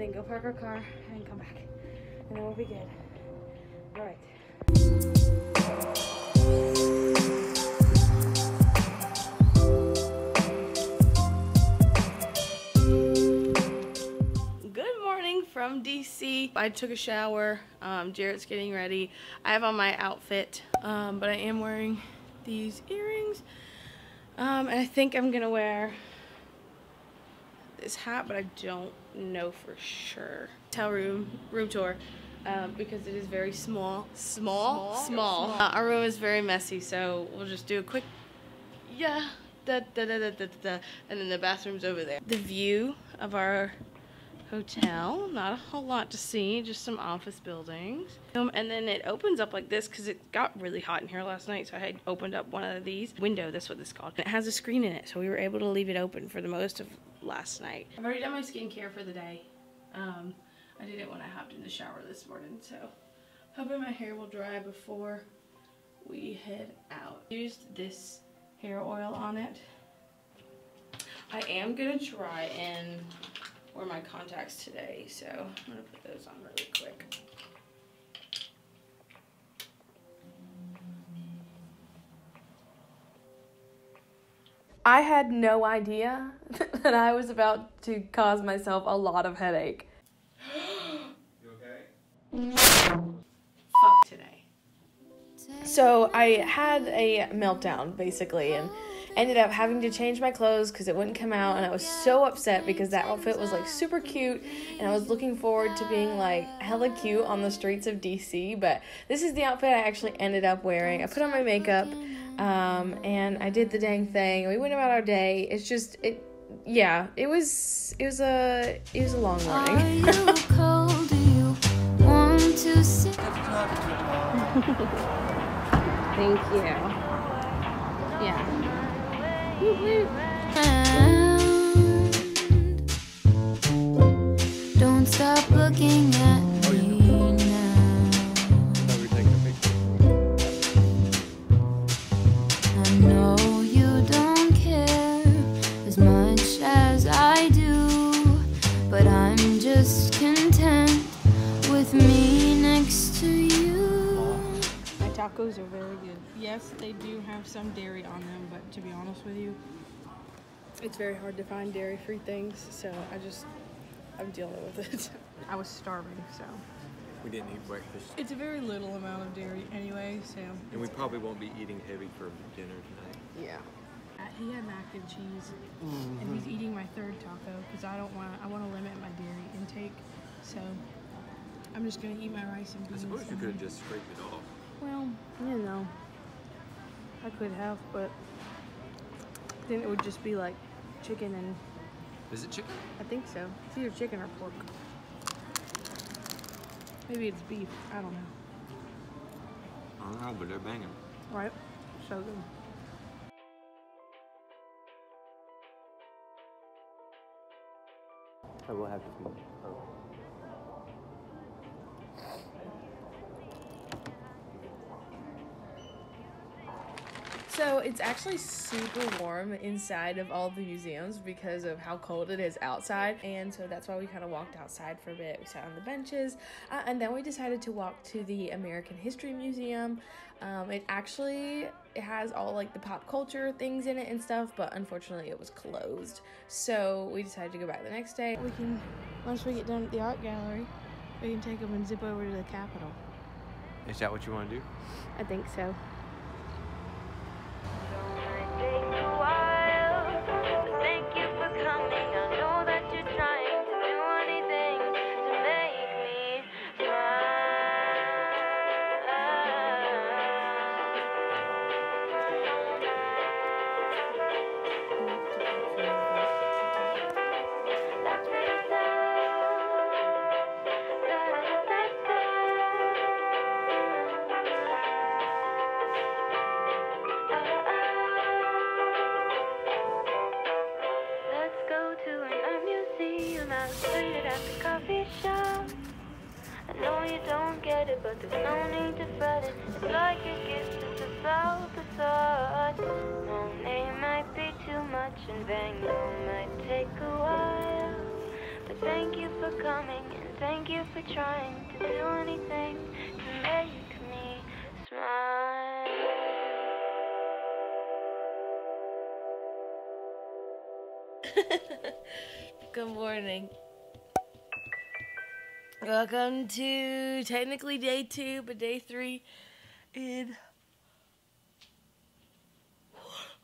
and then go park our car and come back. And then we'll be good. All right. Good morning from DC. I took a shower. Um, Jarrett's getting ready. I have on my outfit, um, but I am wearing these earrings. Um, and I think I'm gonna wear this hat, but I don't know for sure. Hotel room, room tour, um, because it is very small. Small? Small. Uh, our room is very messy, so we'll just do a quick, yeah, da da da da da da, and then the bathroom's over there. The view of our hotel, not a whole lot to see, just some office buildings. Um, and then it opens up like this because it got really hot in here last night, so I had opened up one of these window. That's what this is called. And it has a screen in it, so we were able to leave it open for the most of last night. I've already done my skincare for the day. Um, I did it when I hopped in the shower this morning, so hoping my hair will dry before we head out. Used this hair oil on it. I am gonna try and wear my contacts today, so I'm gonna put those on really quick. I had no idea that I was about to cause myself a lot of headache. You okay? Fuck today. So I had a meltdown basically and ended up having to change my clothes because it wouldn't come out and I was so upset because that outfit was like super cute and I was looking forward to being like hella cute on the streets of DC but this is the outfit I actually ended up wearing. I put on my makeup um, and I did the dang thing. We went about our day. It's just it yeah, it was it was a it was a long Are morning. you you want to sit? Thank you. Yeah. Don't stop looking at My tacos are very good. Yes, they do have some dairy on them, but to be honest with you, it's very hard to find dairy-free things, so I just I'm dealing with it. I was starving, so We didn't eat breakfast, it's a very little amount of dairy anyway. So and we probably won't be eating heavy for dinner tonight. yeah. Uh, he had mac and cheese, and he's eating my third taco because I don't want I want to limit my dairy intake, so I'm just gonna eat my rice and beans. I beans. suppose you could have just scraped it off. Well, you know, I could have, but then it would just be like chicken and Is it chicken? I think so. It's either chicken or pork. Maybe it's beef. I don't know. I don't know, but they're banging. Right? So good. So we'll have to feed. Oh. So it's actually super warm inside of all the museums because of how cold it is outside, and so that's why we kind of walked outside for a bit. We sat on the benches, uh, and then we decided to walk to the American History Museum. Um, it actually it has all like the pop culture things in it and stuff, but unfortunately it was closed. So we decided to go back the next day. We can once we get done at the art gallery, we can take them and zip over to the Capitol. Is that what you want to do? I think so. You don't get it, but there's no need to fret it. It's like a gift, name might be too much vain. Might take a while. But thank you for coming and thank you for trying to do anything to make me smile. Good morning. Welcome to technically day two, but day three in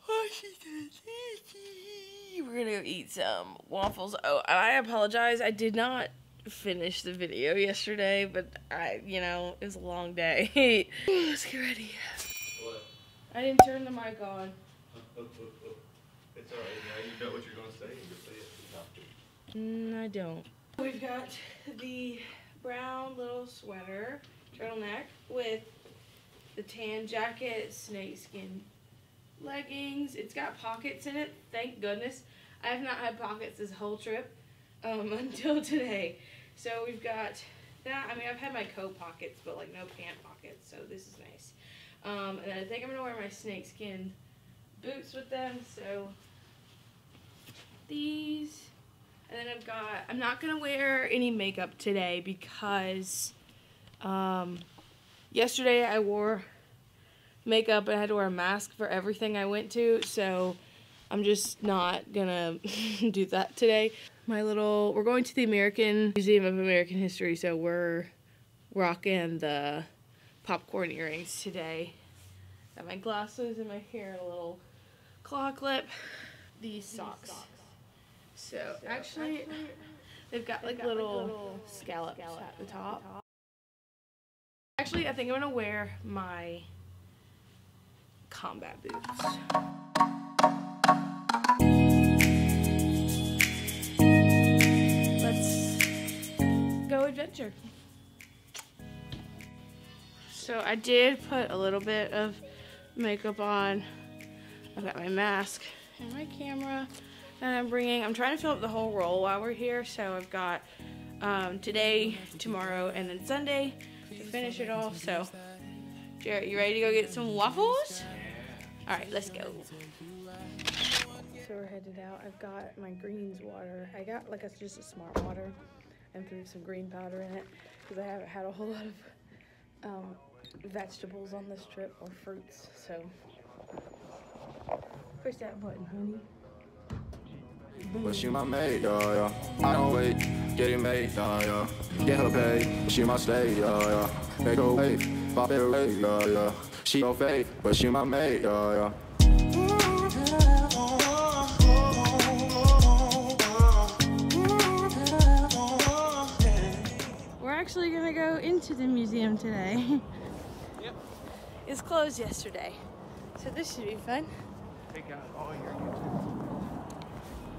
Washington, D.C. We're gonna go eat some waffles. Oh, and I apologize. I did not finish the video yesterday, but I, you know, it was a long day. Let's get ready. I didn't turn the mic on. It's alright, now you know what you're gonna say, you just say it. You have to. Mm, I don't. We've got the brown little sweater, turtleneck, with the tan jacket, snakeskin leggings. It's got pockets in it, thank goodness. I have not had pockets this whole trip um, until today. So we've got that. I mean, I've had my coat pockets, but like no pant pockets, so this is nice. Um, and I think I'm gonna wear my snakeskin boots with them, so these. And then I've got, I'm not going to wear any makeup today because um, yesterday I wore makeup and I had to wear a mask for everything I went to. So I'm just not going to do that today. My little, we're going to the American Museum of American History. So we're rocking the popcorn earrings today. Got my glasses and my hair in a little claw clip. These socks. So, actually, they've got like a little, scallops, at the top. Actually, I think I'm gonna wear my combat boots. Let's go adventure. So I did put a little bit of makeup on. I've got my mask and my camera I'm bringing. I'm trying to fill up the whole roll while we're here. So I've got um, today, tomorrow, and then Sunday to finish it off. So, Jarrett, you ready to go get some waffles? All right, let's go. So we're headed out. I've got my greens water. I got like a, just a smart water and threw some green powder in it because I haven't had a whole lot of um, vegetables on this trip or fruits. So, push that button, honey. But she my maid, yeah, yeah. I don't wait, get it made, yeah, yeah. Get her paid, she my slave, yeah, yeah. Make her wait, pop it away, yeah, yeah. She don't fade, but she my maid, yeah, yeah. We're actually gonna go into the museum today. Yep. It's closed yesterday, so this should be fun. Take out all your YouTube.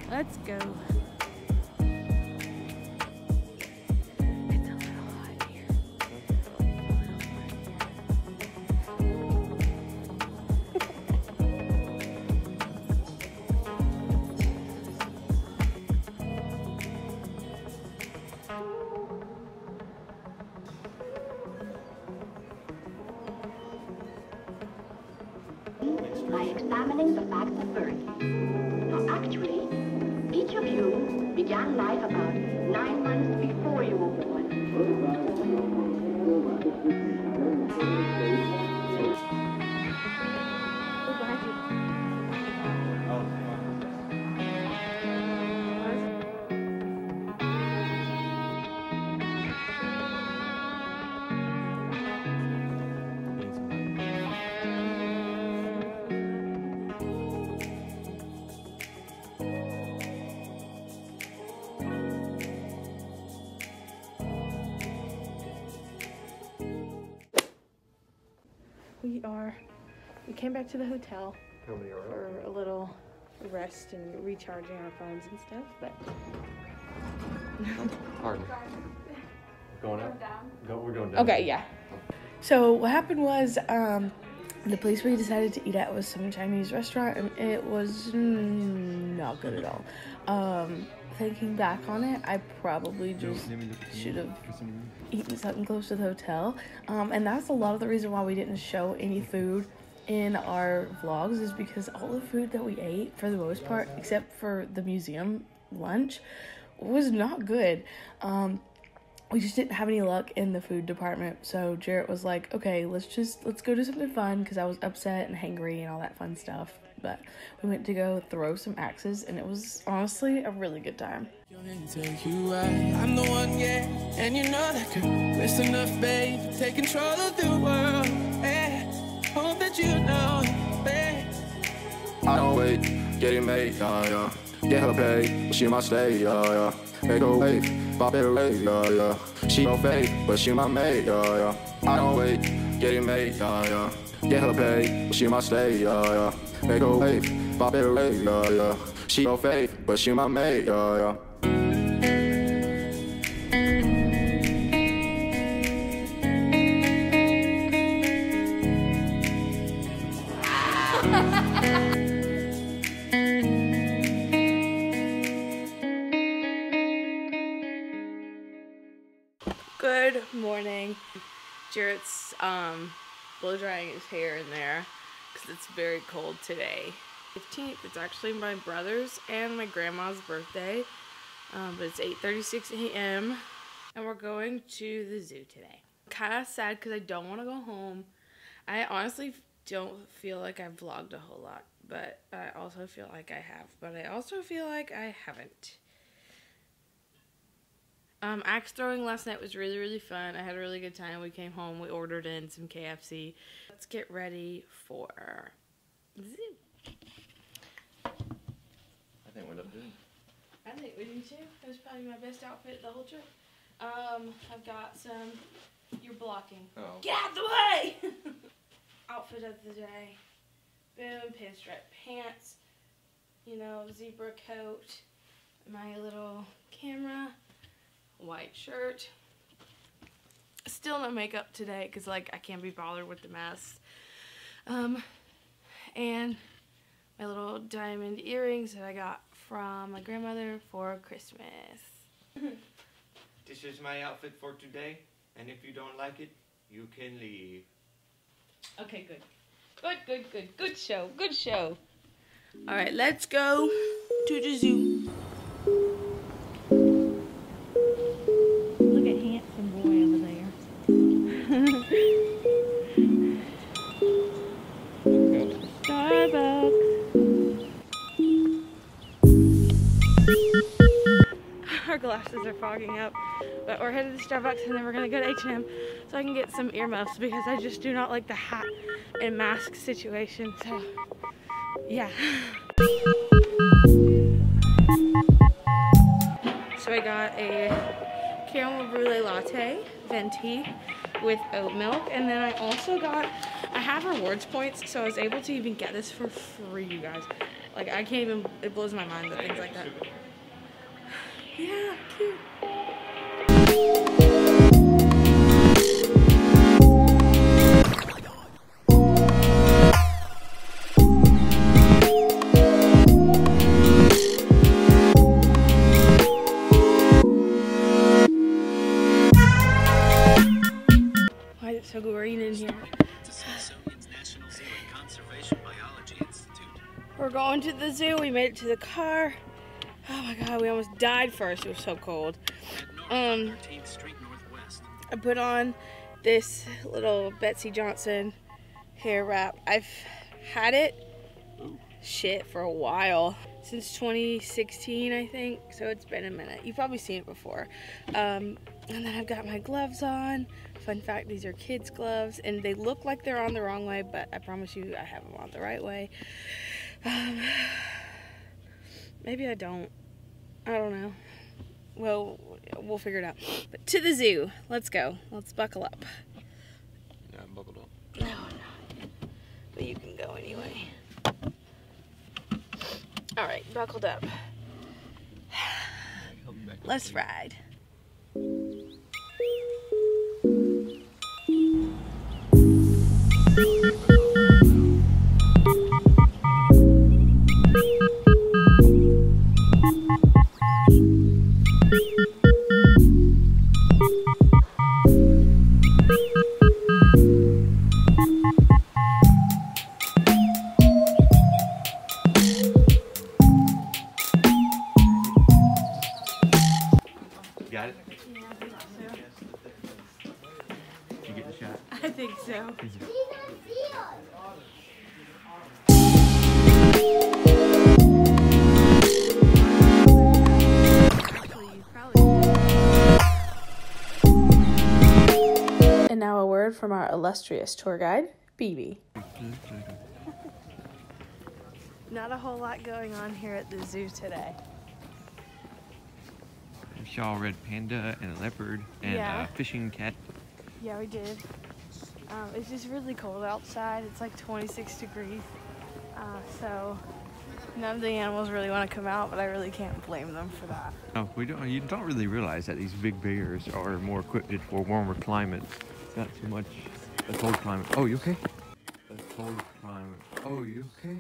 Let's go. We we came back to the hotel How many for a little rest and recharging our phones and stuff, but Pardon. Going up? Go, we're going down. Okay, yeah. So what happened was, um, the place we decided to eat at was some Chinese restaurant, and it was mm, not good at all. Um, thinking back on it, I probably just should have eaten something close to the hotel. Um, and that's a lot of the reason why we didn't show any food in our vlogs is because all the food that we ate, for the most part, except for the museum lunch, was not good. Um, we just didn't have any luck in the food department. So Jarrett was like, "Okay, let's just let's go do something fun," because I was upset and hangry and all that fun stuff. But we went to go throw some axes, and it was honestly a really good time. Tell you why I'm the one, yeah, and you know that girl. It's enough, babe. Take control of the world. Yeah. Hope that you know, babe. I don't wait, get it made, yeah, yeah. Get her paid, she my stay, yeah, yeah. Make her wait, pop it away, yeah, yeah. She don't fake, but she my maid, yeah, yeah. I don't wait, get it made, yeah, yeah. Get her paid, she my stay, yeah, yeah. Make her wait, pop it away, yeah, yeah. She don't fake, but she my maid, yeah, yeah. Good morning. Jarrett's um, blow drying his hair in there because it's very cold today. 15th, it's actually my brother's and my grandma's birthday, um, but it's 8:36 a.m. and we're going to the zoo today. Kind of sad because I don't want to go home. I honestly don't feel like I've vlogged a whole lot, but I also feel like I have. But I also feel like I haven't. Um, axe throwing last night was really, really fun. I had a really good time. We came home, we ordered in some KFC. Let's get ready for zoo. I think we look good. I think we do too. It was probably my best outfit the whole trip. Um, I've got some. You're blocking. Oh. Get out the way! outfit of the day. Boom, pinstripe pants. You know, zebra coat. My little camera. White shirt. Still no makeup today because like I can't be bothered with the mess. Um, and my little diamond earrings that I got from my grandmother for Christmas. This is my outfit for today, and if you don't like it, you can leave. Okay, good. Good, good, good. Good show. Good show. All right, let's go to the zoo. Our glasses are fogging up, but we're headed to Starbucks and then we're gonna go to H&M so I can get some earmuffs because I just do not like the hat and mask situation. So, yeah. So I got a caramel brulee latte, venti, with oat milk, and then I also got, I have rewards points, so I was able to even get this for free, you guys. Like, I can't even, it blows my mind that things like that. Yeah, cute. Why is it so green in here? We're going to the zoo. We made it to the car. Oh my god, we almost died first. It was so cold. Um, I put on this little Betsey Johnson hair wrap. I've had it shit for a while. Since 2016 I think. So it's been a minute. You've probably seen it before. Um, and then I've got my gloves on. Fun fact these are kids gloves. And they look like they're on the wrong way but I promise you I have them on the right way. Um, maybe I don't I don't know well we'll figure it out but to the zoo let's go let's buckle up Yeah, I'm buckled up. no, no. But you can go anyway. All right, buckled up. Let's ride. Got it? Did you get the shot? I think so. And now a word from our illustrious tour guide, BB. Not a whole lot going on here at the zoo today. Saw a red panda and a leopard and Yeah. a fishing cat. Yeah, we did. Um, it's just really cold outside. It's like 26 degrees. Uh, so none of the animals really want to come out, but I really can't blame them for that. Oh, we don't. You don't really realize that these big bears are more equipped for warmer climates. It's not too much a cold climate. Oh, you okay? A cold climate. Oh, you okay?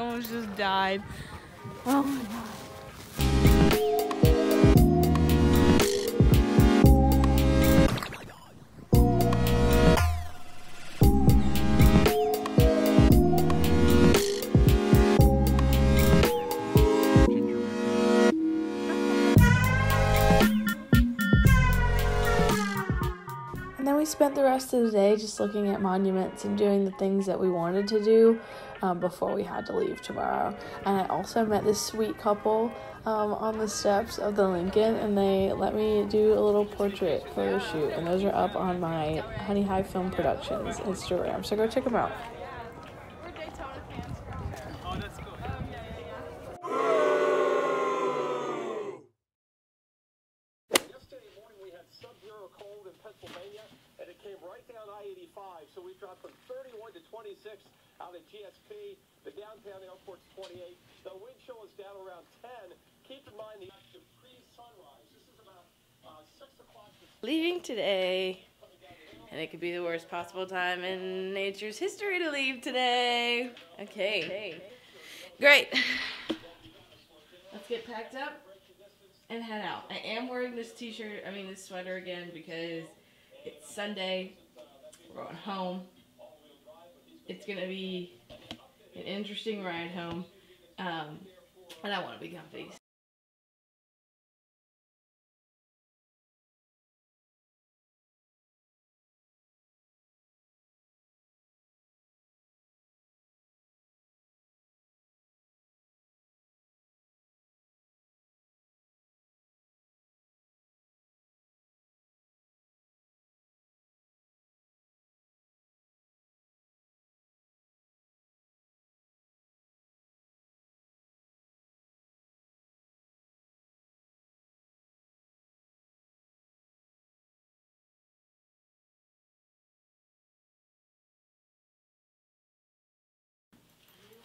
Almost just died. Oh my god. And then we spent the rest of the day just looking at monuments and doing the things that we wanted to do um, before we had to leave tomorrow. And I also met this sweet couple um, on the steps of the Lincoln, and they let me do a little portrait photo shoot. And those are up on my Honey Hive Film Productions Instagram. So go check them out. 35. So we dropped from 31 to 26 out at GSP. The downtown airport's 28. The wind chill is down around 10. Keep in mind the action pre-sunrise. This is about uh, 6 o'clock. Leaving today. And it could be the worst possible time in nature's history to leave today. Okay. okay. Great. Let's get packed up and head out. I am wearing this t-shirt, I mean this sweater again because it's Sunday Going home. It's gonna be an interesting ride home. Um, and I want to be comfy.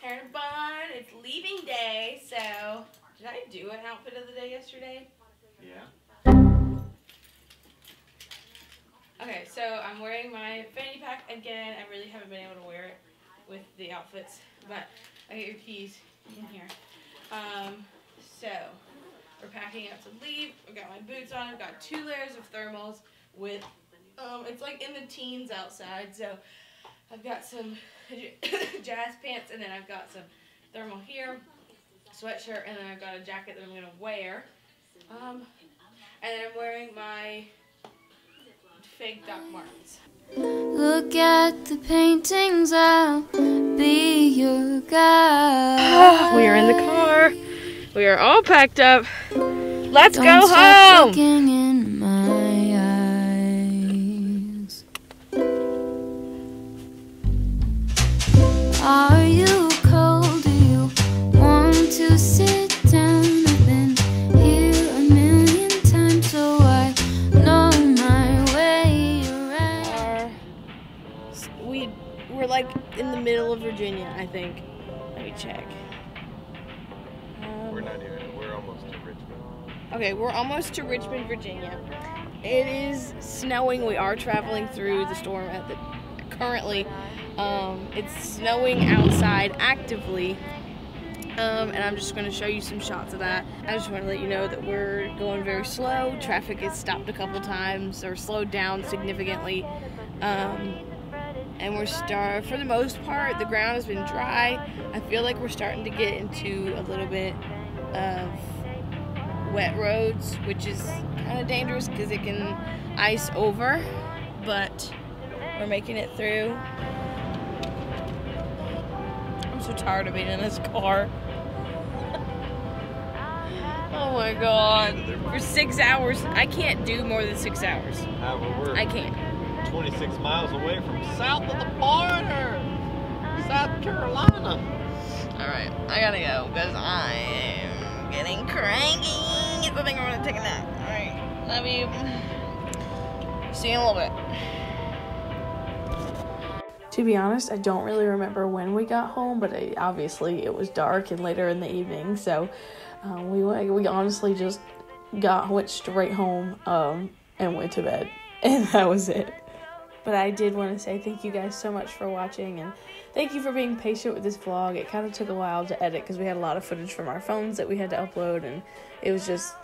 Hair in a bun. It's leaving day, so did I do an outfit of the day yesterday? Yeah. Okay, so I'm wearing my fanny pack again. I really haven't been able to wear it with the outfits, but I got your keys in here. Um, so we're packing up to leave. I've got my boots on. I've got two layers of thermals with, um, it's like in the teens outside, so I've got some jazz pants, and then I've got some thermal here, sweatshirt, and then I've got a jacket that I'm gonna wear. Um, and then I'm wearing my fake Doc Martens. Look at the paintings, I'll be your guide. we are in the car. We are all packed up. Let's Don't go home. Are you cold? Do you want to sit down? I've been here a million times, so I know my way around. Our, we we're like in the middle of Virginia, I think. Let me check. Um, We're not even, we're almost to Richmond. Okay, we're almost to Richmond, Virginia. It is snowing. We are traveling through the storm at the currently. Um, it's snowing outside actively. Um, and I'm just going to show you some shots of that. I just want to let you know that we're going very slow. Traffic has stopped a couple times or slowed down significantly. Um, and we're start for the most part the ground has been dry. I feel like we're starting to get into a little bit of wet roads, which is kind of dangerous because it can ice over, but we're making it through. I'm so tired of being in this car. oh my god. For six hours, I can't do more than six hours. Ah, However, I can't. 26 miles away from south of the border, South Carolina. Alright, I gotta go because I am getting cranky. I think I'm gonna take a nap. Alright, love you. See you in a little bit. To be honest, I don't really remember when we got home, but I, obviously it was dark and later in the evening, so um, we we honestly just got went straight home um, and went to bed, and that was it. But I did want to say thank you guys so much for watching and thank you for being patient with this vlog. It kind of took a while to edit because we had a lot of footage from our phones that we had to upload and it was just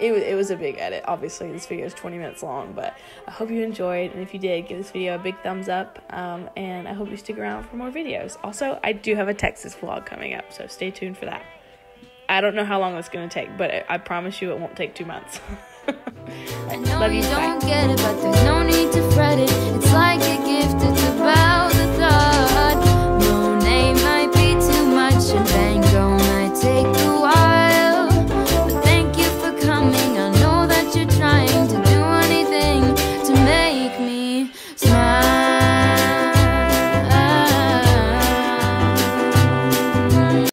it was, it was a big edit. Obviously, this video is 20 minutes long, but I hope you enjoyed. And if you did, give this video a big thumbs up. Um, and I hope you stick around for more videos. Also, I do have a Texas vlog coming up, so stay tuned for that. I don't know how long it's going to take, but I, promise you it won't take two months. I know Love you you, don't get it, but there's no need to fret it.